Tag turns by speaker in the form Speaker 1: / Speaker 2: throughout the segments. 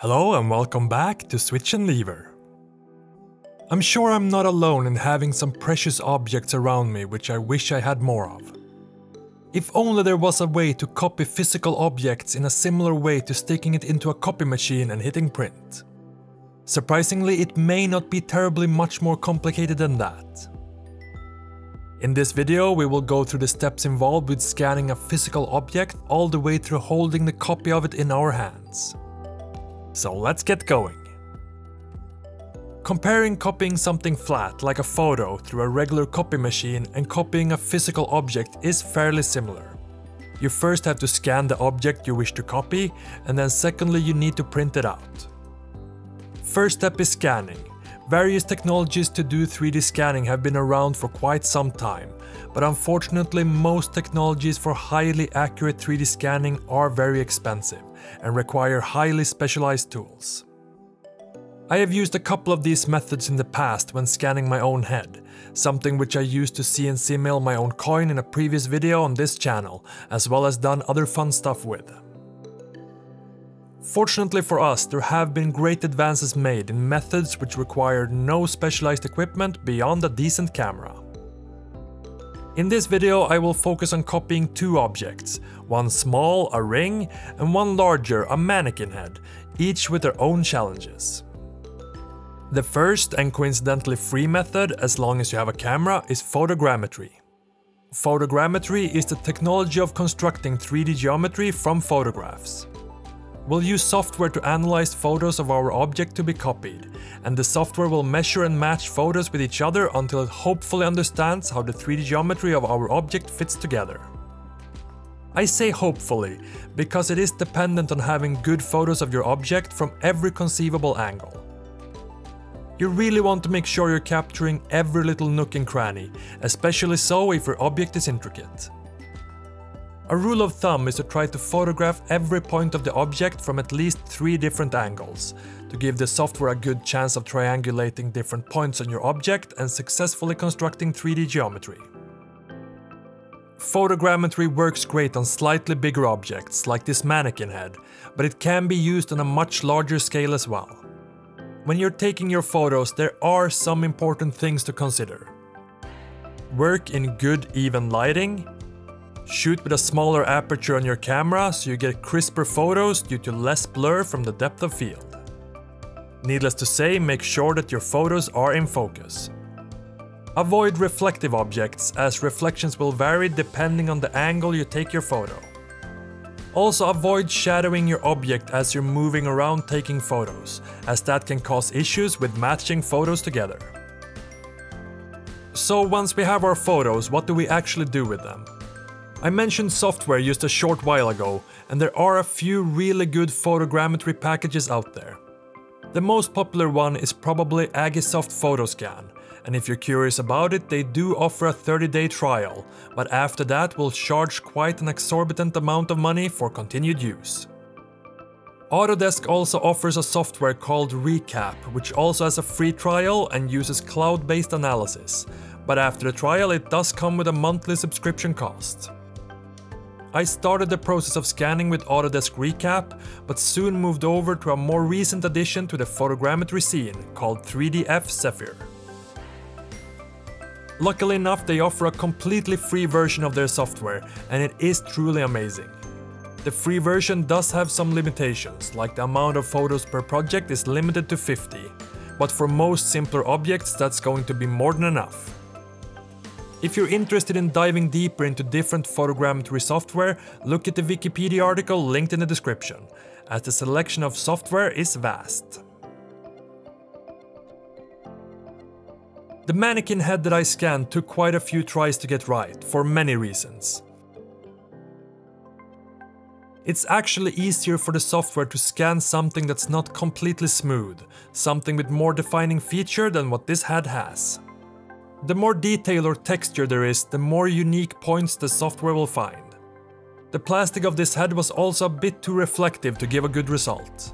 Speaker 1: Hello and welcome back to Switch and Lever. I'm sure I'm not alone in having some precious objects around me which I wish I had more of. If only there was a way to copy physical objects in a similar way to sticking it into a copy machine and hitting print. Surprisingly, it may not be terribly much more complicated than that. In this video, we will go through the steps involved with scanning a physical object all the way through holding the copy of it in our hands. So let's get going. Comparing copying something flat, like a photo, through a regular copy machine and copying a physical object is fairly similar. You first have to scan the object you wish to copy, and then secondly you need to print it out. First step is scanning. Various technologies to do 3D scanning have been around for quite some time, but unfortunately most technologies for highly accurate 3D scanning are very expensive and require highly specialized tools. I have used a couple of these methods in the past when scanning my own head, something which I used to CNC mill my own coin in a previous video on this channel, as well as done other fun stuff with. Fortunately for us, there have been great advances made in methods which require no specialized equipment beyond a decent camera. In this video I will focus on copying two objects, one small, a ring, and one larger, a mannequin head, each with their own challenges. The first and coincidentally free method, as long as you have a camera, is photogrammetry. Photogrammetry is the technology of constructing 3D geometry from photographs. We'll use software to analyze photos of our object to be copied, and the software will measure and match photos with each other until it hopefully understands how the 3D geometry of our object fits together. I say hopefully, because it is dependent on having good photos of your object from every conceivable angle. You really want to make sure you're capturing every little nook and cranny, especially so if your object is intricate. A rule of thumb is to try to photograph every point of the object from at least three different angles, to give the software a good chance of triangulating different points on your object and successfully constructing 3D geometry. Photogrammetry works great on slightly bigger objects, like this mannequin head, but it can be used on a much larger scale as well. When you're taking your photos, there are some important things to consider. Work in good even lighting, Shoot with a smaller aperture on your camera so you get crisper photos due to less blur from the depth of field. Needless to say, make sure that your photos are in focus. Avoid reflective objects as reflections will vary depending on the angle you take your photo. Also avoid shadowing your object as you're moving around taking photos, as that can cause issues with matching photos together. So once we have our photos, what do we actually do with them? I mentioned software just a short while ago, and there are a few really good photogrammetry packages out there. The most popular one is probably Agisoft Photoscan, and if you're curious about it, they do offer a 30-day trial, but after that will charge quite an exorbitant amount of money for continued use. Autodesk also offers a software called Recap, which also has a free trial and uses cloud-based analysis, but after the trial it does come with a monthly subscription cost. I started the process of scanning with Autodesk Recap, but soon moved over to a more recent addition to the photogrammetry scene called 3DF Zephyr. Luckily enough, they offer a completely free version of their software, and it is truly amazing. The free version does have some limitations, like the amount of photos per project is limited to 50, but for most simpler objects that's going to be more than enough. If you're interested in diving deeper into different photogrammetry software, look at the Wikipedia article linked in the description, as the selection of software is vast. The mannequin head that I scanned took quite a few tries to get right, for many reasons. It's actually easier for the software to scan something that's not completely smooth, something with more defining feature than what this head has. The more detail or texture there is, the more unique points the software will find. The plastic of this head was also a bit too reflective to give a good result.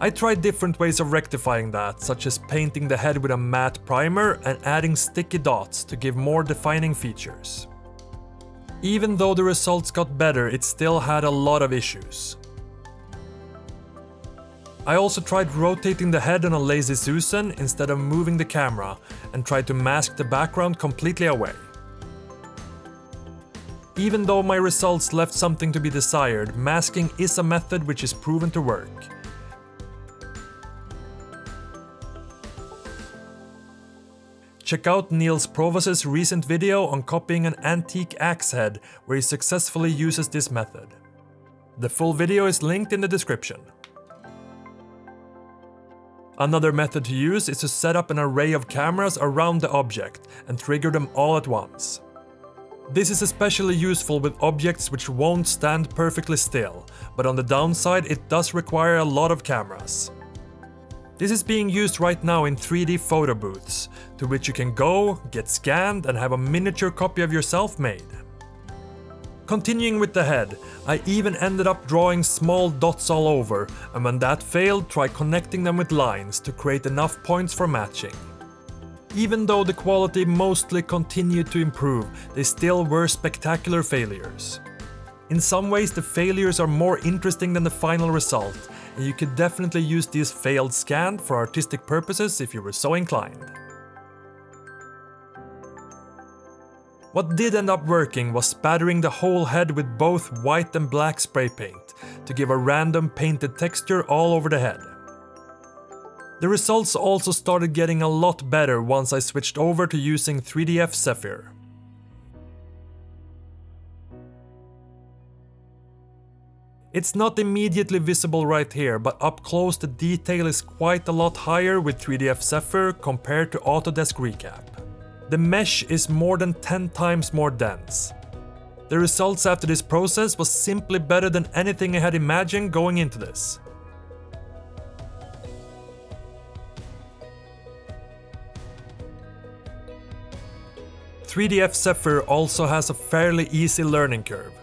Speaker 1: I tried different ways of rectifying that, such as painting the head with a matte primer and adding sticky dots to give more defining features. Even though the results got better, it still had a lot of issues. I also tried rotating the head on a Lazy Susan instead of moving the camera and tried to mask the background completely away. Even though my results left something to be desired, masking is a method which is proven to work. Check out Niels Provos's recent video on copying an antique axe head where he successfully uses this method. The full video is linked in the description. Another method to use is to set up an array of cameras around the object and trigger them all at once. This is especially useful with objects which won't stand perfectly still, but on the downside it does require a lot of cameras. This is being used right now in 3D photo booths, to which you can go, get scanned and have a miniature copy of yourself made. Continuing with the head, I even ended up drawing small dots all over, and when that failed, try connecting them with lines to create enough points for matching. Even though the quality mostly continued to improve, they still were spectacular failures. In some ways the failures are more interesting than the final result, and you could definitely use these failed scanned for artistic purposes if you were so inclined. What did end up working was spattering the whole head with both white and black spray paint to give a random painted texture all over the head. The results also started getting a lot better once I switched over to using 3DF Zephyr. It's not immediately visible right here, but up close the detail is quite a lot higher with 3DF Zephyr compared to Autodesk Recap. The mesh is more than 10 times more dense. The results after this process was simply better than anything I had imagined going into this. 3DF Zephyr also has a fairly easy learning curve.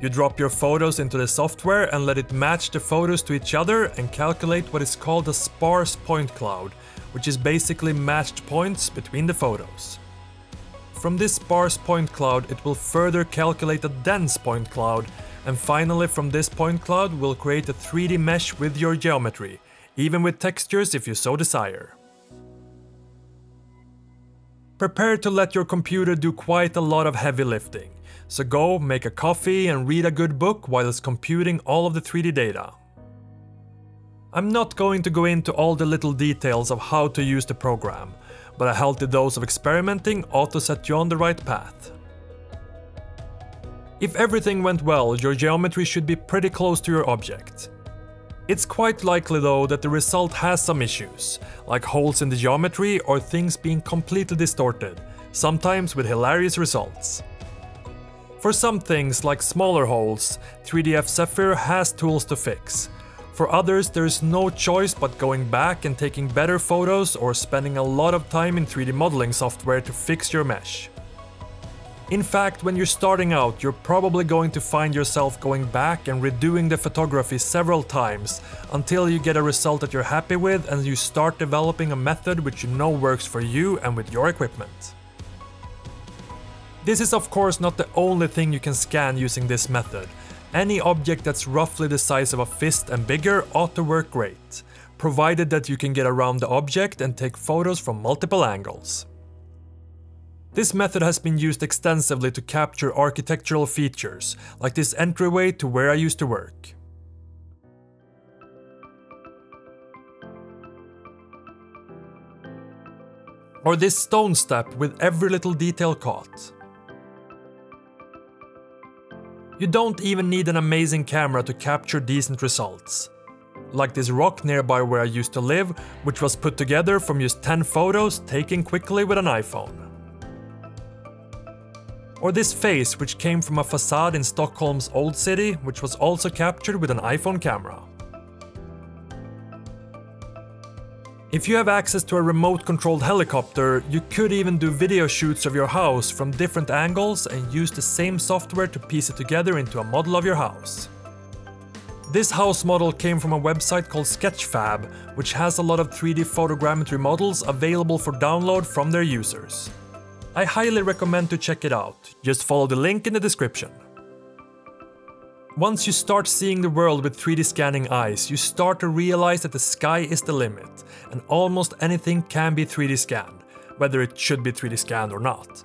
Speaker 1: You drop your photos into the software and let it match the photos to each other and calculate what is called a sparse point cloud, which is basically matched points between the photos. From this sparse point cloud it will further calculate a dense point cloud and finally from this point cloud will create a 3D mesh with your geometry, even with textures if you so desire. Prepare to let your computer do quite a lot of heavy lifting, so go make a coffee and read a good book while it's computing all of the 3D data. I'm not going to go into all the little details of how to use the program, but a healthy dose of experimenting ought to set you on the right path. If everything went well, your geometry should be pretty close to your object. It's quite likely though that the result has some issues, like holes in the geometry or things being completely distorted, sometimes with hilarious results. For some things, like smaller holes, 3DF Zephyr has tools to fix. For others, there is no choice but going back and taking better photos or spending a lot of time in 3D modeling software to fix your mesh. In fact, when you're starting out, you're probably going to find yourself going back and redoing the photography several times until you get a result that you're happy with and you start developing a method which you know works for you and with your equipment. This is of course not the only thing you can scan using this method. Any object that's roughly the size of a fist and bigger ought to work great, provided that you can get around the object and take photos from multiple angles. This method has been used extensively to capture architectural features, like this entryway to where I used to work. Or this stone step with every little detail caught. You don't even need an amazing camera to capture decent results. Like this rock nearby where I used to live, which was put together from just 10 photos taken quickly with an iPhone. Or this face which came from a facade in Stockholm's old city which was also captured with an iPhone camera. If you have access to a remote controlled helicopter, you could even do video shoots of your house from different angles and use the same software to piece it together into a model of your house. This house model came from a website called Sketchfab, which has a lot of 3D photogrammetry models available for download from their users. I highly recommend to check it out, just follow the link in the description. Once you start seeing the world with 3D scanning eyes, you start to realize that the sky is the limit, and almost anything can be 3D scanned, whether it should be 3D scanned or not.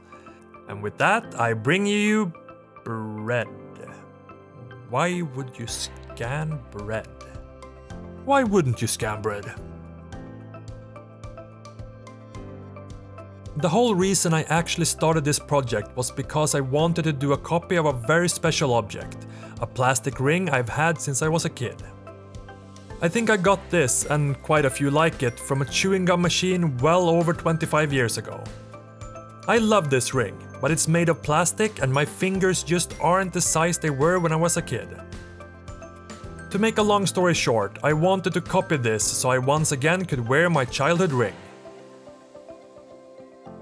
Speaker 1: And with that, I bring you bread. Why would you scan bread? Why wouldn't you scan bread? The whole reason I actually started this project was because I wanted to do a copy of a very special object, a plastic ring I've had since I was a kid. I think I got this, and quite a few like it, from a chewing gum machine well over 25 years ago. I love this ring, but it's made of plastic and my fingers just aren't the size they were when I was a kid. To make a long story short, I wanted to copy this so I once again could wear my childhood ring.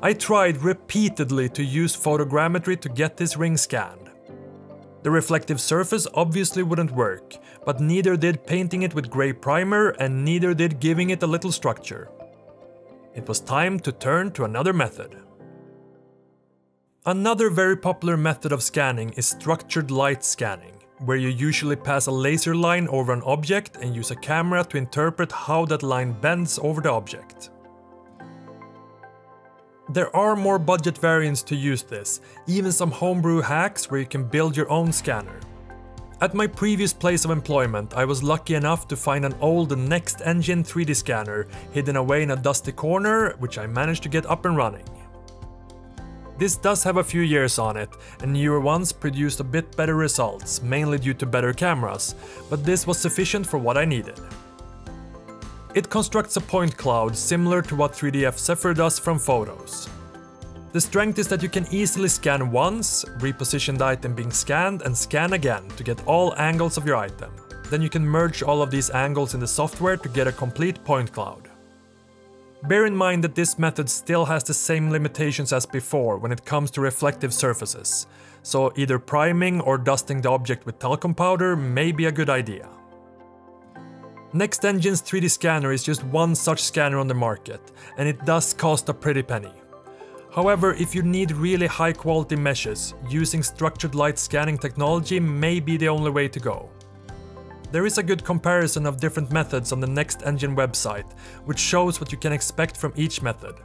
Speaker 1: I tried repeatedly to use photogrammetry to get this ring scanned. The reflective surface obviously wouldn't work, but neither did painting it with grey primer and neither did giving it a little structure. It was time to turn to another method. Another very popular method of scanning is structured light scanning, where you usually pass a laser line over an object and use a camera to interpret how that line bends over the object. There are more budget variants to use this, even some homebrew hacks where you can build your own scanner. At my previous place of employment, I was lucky enough to find an old Next Engine 3D scanner hidden away in a dusty corner, which I managed to get up and running. This does have a few years on it, and newer ones produced a bit better results, mainly due to better cameras, but this was sufficient for what I needed. It constructs a point cloud similar to what 3DF Zephyr does from photos. The strength is that you can easily scan once, reposition the item being scanned and scan again to get all angles of your item. Then you can merge all of these angles in the software to get a complete point cloud. Bear in mind that this method still has the same limitations as before when it comes to reflective surfaces, so either priming or dusting the object with talcum powder may be a good idea. Next Engine's 3D scanner is just one such scanner on the market, and it does cost a pretty penny. However, if you need really high quality meshes, using structured light scanning technology may be the only way to go. There is a good comparison of different methods on the Next Engine website, which shows what you can expect from each method.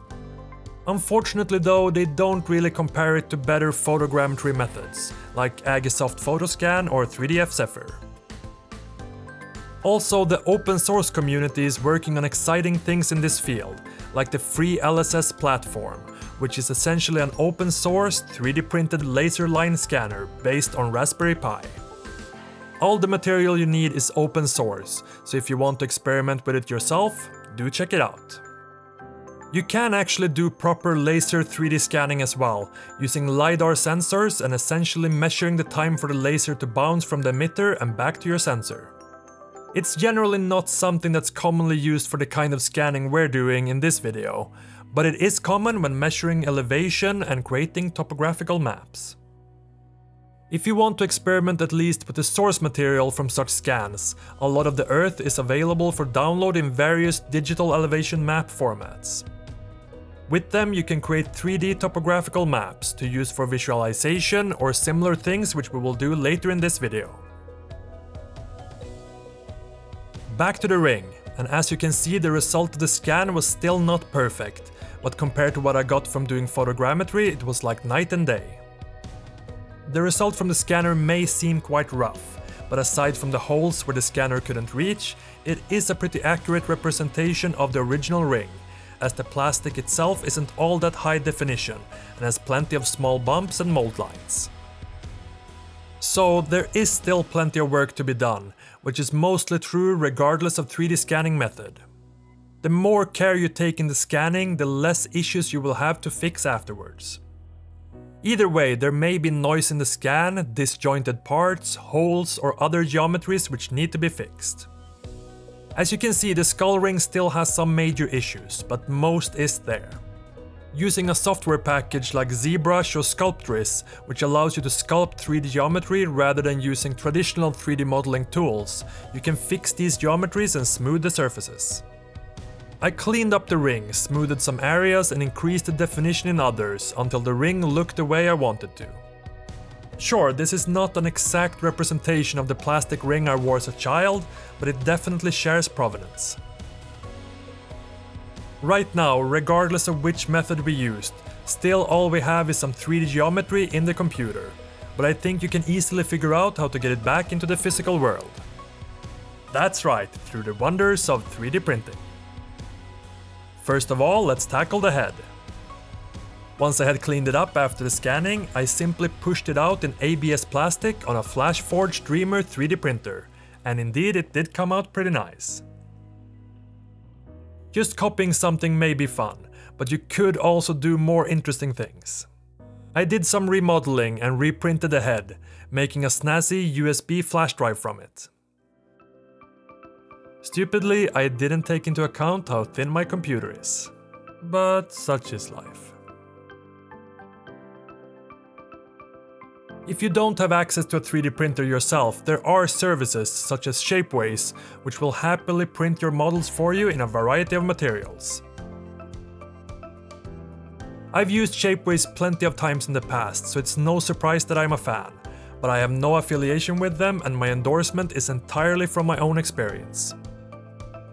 Speaker 1: Unfortunately though, they don't really compare it to better photogrammetry methods, like Agisoft Photoscan or 3DF Zephyr. Also, the open source community is working on exciting things in this field, like the FreeLSS platform, which is essentially an open source 3D printed laser line scanner based on Raspberry Pi. All the material you need is open source, so if you want to experiment with it yourself, do check it out. You can actually do proper laser 3D scanning as well, using LiDAR sensors and essentially measuring the time for the laser to bounce from the emitter and back to your sensor. It's generally not something that's commonly used for the kind of scanning we're doing in this video, but it is common when measuring elevation and creating topographical maps. If you want to experiment at least with the source material from such scans, a lot of the Earth is available for download in various digital elevation map formats. With them you can create 3D topographical maps to use for visualization or similar things which we will do later in this video. Back to the ring, and as you can see the result of the scan was still not perfect, but compared to what I got from doing photogrammetry it was like night and day. The result from the scanner may seem quite rough, but aside from the holes where the scanner couldn't reach, it is a pretty accurate representation of the original ring, as the plastic itself isn't all that high definition and has plenty of small bumps and mold lines. So there is still plenty of work to be done, which is mostly true regardless of 3D scanning method. The more care you take in the scanning, the less issues you will have to fix afterwards. Either way, there may be noise in the scan, disjointed parts, holes or other geometries which need to be fixed. As you can see, the skull ring still has some major issues, but most is there. Using a software package like ZBrush or Sculptris, which allows you to sculpt 3D geometry rather than using traditional 3D modeling tools, you can fix these geometries and smooth the surfaces. I cleaned up the ring, smoothed some areas and increased the definition in others until the ring looked the way I wanted to. Sure, this is not an exact representation of the plastic ring I wore as a child, but it definitely shares provenance. Right now, regardless of which method we used, still all we have is some 3D geometry in the computer, but I think you can easily figure out how to get it back into the physical world. That's right, through the wonders of 3D printing. First of all, let's tackle the head. Once I had cleaned it up after the scanning, I simply pushed it out in ABS plastic on a FlashForge Dreamer 3D printer, and indeed it did come out pretty nice. Just copying something may be fun, but you could also do more interesting things. I did some remodeling and reprinted the head, making a snazzy USB flash drive from it. Stupidly, I didn't take into account how thin my computer is. But such is life. If you don't have access to a 3D printer yourself, there are services such as Shapeways, which will happily print your models for you in a variety of materials. I've used Shapeways plenty of times in the past, so it's no surprise that I'm a fan, but I have no affiliation with them and my endorsement is entirely from my own experience.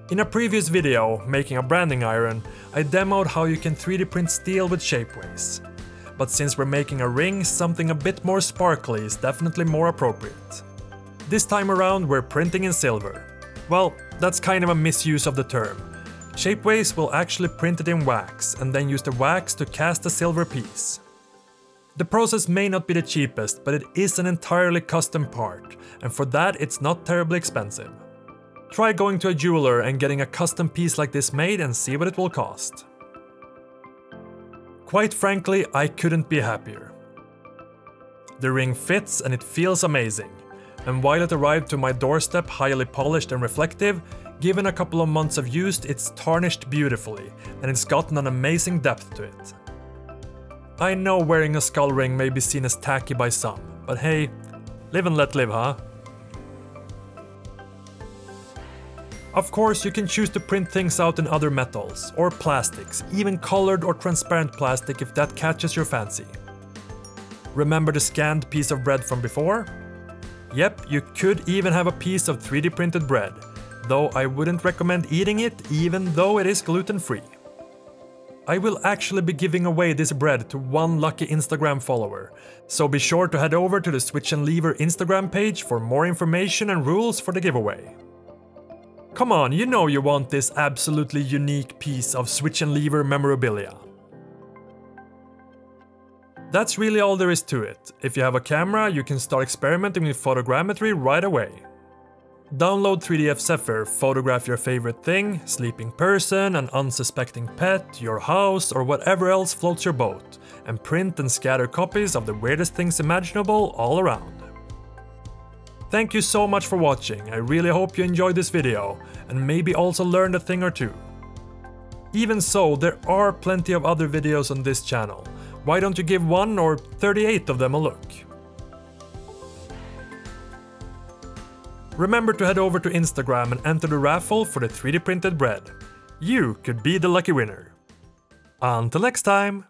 Speaker 1: In a previous video, making a branding iron, I demoed how you can 3D print steel with Shapeways but since we're making a ring, something a bit more sparkly is definitely more appropriate. This time around we're printing in silver. Well, that's kind of a misuse of the term. Shapeways will actually print it in wax and then use the wax to cast a silver piece. The process may not be the cheapest, but it is an entirely custom part, and for that it's not terribly expensive. Try going to a jeweler and getting a custom piece like this made and see what it will cost. Quite frankly, I couldn't be happier. The ring fits and it feels amazing, and while it arrived to my doorstep highly polished and reflective, given a couple of months of use it's tarnished beautifully, and it's gotten an amazing depth to it. I know wearing a skull ring may be seen as tacky by some, but hey, live and let live, huh? Of course, you can choose to print things out in other metals, or plastics, even colored or transparent plastic if that catches your fancy. Remember the scanned piece of bread from before? Yep, you could even have a piece of 3D printed bread, though I wouldn't recommend eating it even though it is gluten free. I will actually be giving away this bread to one lucky Instagram follower, so be sure to head over to the Switch and Lever Instagram page for more information and rules for the giveaway. Come on, you know you want this absolutely unique piece of switch and lever memorabilia. That's really all there is to it. If you have a camera, you can start experimenting with photogrammetry right away. Download 3DF Zephyr, photograph your favorite thing, sleeping person, an unsuspecting pet, your house, or whatever else floats your boat, and print and scatter copies of the weirdest things imaginable all around. Thank you so much for watching, I really hope you enjoyed this video, and maybe also learned a thing or two. Even so, there are plenty of other videos on this channel, why don't you give one or 38 of them a look? Remember to head over to Instagram and enter the raffle for the 3D printed bread. You could be the lucky winner. Until next time!